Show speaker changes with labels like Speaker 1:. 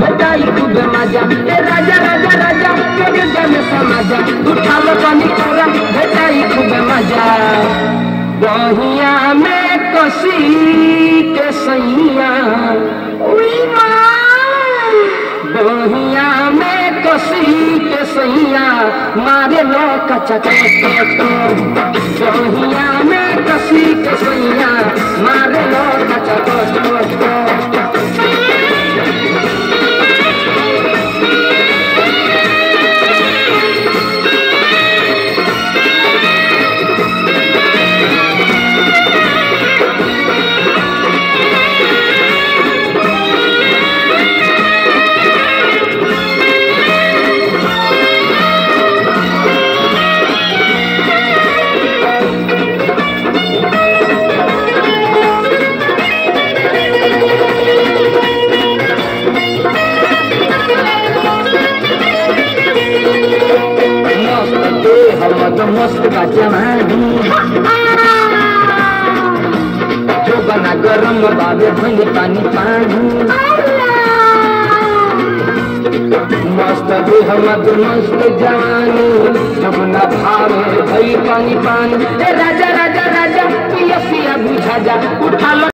Speaker 1: बेटाई खूबे मज़ा। ए राजा राजा राजा के जमे समाजा उठा लो पानी कोरा बेटाई खूबे मज़ा। बहिया में कसी के सैया। बहिया में कसी के सैया। मारे लो कचा मस्त देह मस्त का जवानी जो बना गरम बाबे भंग पानी पानी। मस्त देह मत मस्त जवानी। जब ना भावे भई पानी पानी। राजा राजा राजा